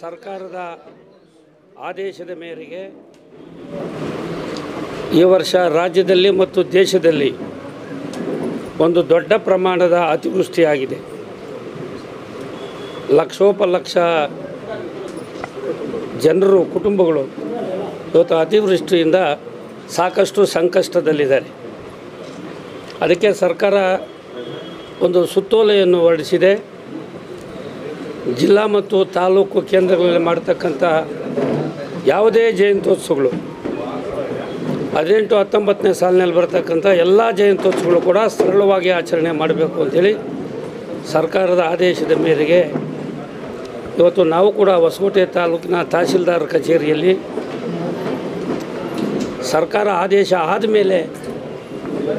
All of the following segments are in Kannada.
ಸರ್ಕಾರದ ಆದೇಶದ ಮೇರೆಗೆ ಈ ವರ್ಷ ರಾಜ್ಯದಲ್ಲಿ ಮತ್ತು ದೇಶದಲ್ಲಿ ಒಂದು ದೊಡ್ಡ ಪ್ರಮಾಣದ ಅತಿವೃಷ್ಟಿಯಾಗಿದೆ. ಲಕ್ಷೋಪಲಕ್ಷ ಜನರು, ಕುಟುಂಬಗಳು ಇವತ್ತು ಅತಿವೃಷ್ಟಿಯಿಂದ ಸಾಕಷ್ಟು ಸಂಕಷ್ಟದಲ್ಲಿದ್ದಾರೆ. ಅದಕ್ಕೆ ಸರ್ಕಾರ ಒಂದು ಸುತ್ತೋಲೆಯನ್ನು ಹೊರಡಿಸಿದೆ. ಜಿಲ್ಲಾ ಮತ್ತು ತಾಲೂಕು ಕೇಂದ್ರಗಳಲ್ಲಿ ಮಾಡ್ತಕ್ಕಂಥ ಯಾವುದೇ ಜಯಂತ್ಯೋತ್ಸವಗಳು, ಹದಿನೆಂಟು ಹತ್ತೊಂಬತ್ತನೇ ಸಾಲಿನಲ್ಲಿ ಬರತಕ್ಕಂಥ ಎಲ್ಲ ಜಯಂತ್ಯೋತ್ಸವಗಳು ಕೂಡ ಸರಳವಾಗಿ ಆಚರಣೆ ಮಾಡಬೇಕು ಅಂಥೇಳಿ ಸರ್ಕಾರದ ಆದೇಶದ ಮೇರೆಗೆ ಇವತ್ತು ನಾವು ಕೂಡ ಹೊಸಕೋಟೆ ತಾಲೂಕಿನ ತಹಸೀಲ್ದಾರ್ ಕಚೇರಿಯಲ್ಲಿ ಸರ್ಕಾರ ಆದೇಶ ಆದಮೇಲೆ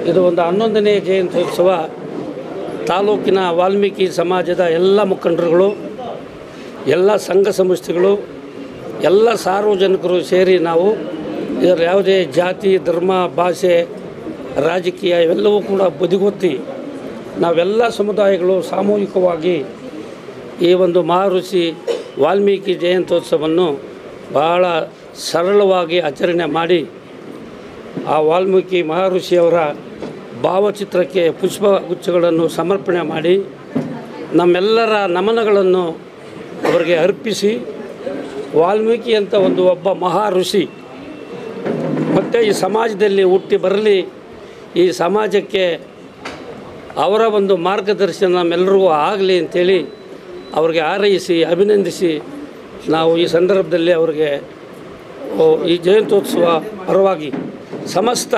ಇದು ಒಂದು ಹನ್ನೊಂದನೇ ಜಯಂತ್ಯೋತ್ಸವ ತಾಲೂಕಿನ ವಾಲ್ಮೀಕಿ ಸಮಾಜದ ಎಲ್ಲ ಮುಖಂಡರುಗಳು, ಎಲ್ಲ ಸಂಘ ಸಂಸ್ಥೆಗಳು, ಎಲ್ಲ ಸಾರ್ವಜನಿಕರು ಸೇರಿ ನಾವು ಇದರ ಯಾವುದೇ ಜಾತಿ, ಧರ್ಮ, ಭಾಷೆ, ರಾಜಕೀಯ ಇವೆಲ್ಲವೂ ಕೂಡ ಬದಿಗೊತ್ತಿ ನಾವೆಲ್ಲ ಸಮುದಾಯಗಳು ಸಾಮೂಹಿಕವಾಗಿ ಈ ಒಂದು ಮಹರ್ಷಿ ವಾಲ್ಮೀಕಿ ಜಯಂತ್ಯೋತ್ಸವವನ್ನು ಬಹಳ ಸರಳವಾಗಿ ಆಚರಣೆ ಮಾಡಿ ಆ ವಾಲ್ಮೀಕಿ ಮಹರ್ಷಿಯವರ ಭಾವಚಿತ್ರಕ್ಕೆ ಪುಷ್ಪಗುಚ್ಛಗಳನ್ನು ಸಮರ್ಪಣೆ ಮಾಡಿ ನಮ್ಮೆಲ್ಲರ ನಮನಗಳನ್ನು ಅವರಿಗೆ ಅರ್ಪಿಸಿ ವಾಲ್ಮೀಕಿ ಅಂತ ಒಂದು ಒಬ್ಬ ಮಹಾ ಋಷಿ. ಮತ್ತು ಈ ಸಮಾಜದಲ್ಲಿ ಹುಟ್ಟಿ ಬರಲಿ, ಈ ಸಮಾಜಕ್ಕೆ ಅವರ ಒಂದು ಮಾರ್ಗದರ್ಶನ ನಮ್ಮೆಲ್ಲರಿಗೂ ಆಗಲಿ ಅಂಥೇಳಿ ಅವ್ರಿಗೆ ಹಾರೈಸಿ, ಅಭಿನಂದಿಸಿ ನಾವು ಈ ಸಂದರ್ಭದಲ್ಲಿ ಅವರಿಗೆ ಈ ಜಯಂತ್ಯೋತ್ಸವ ಪರವಾಗಿ ಸಮಸ್ತ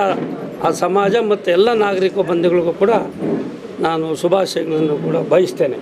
ಆ ಸಮಾಜ ಮತ್ತು ಎಲ್ಲ ನಾಗರಿಕ ಬಂಧುಗಳಿಗೂ ಕೂಡ ನಾನು ಶುಭಾಶಯಗಳನ್ನು ಕೂಡ ಬಯಸ್ತೇನೆ.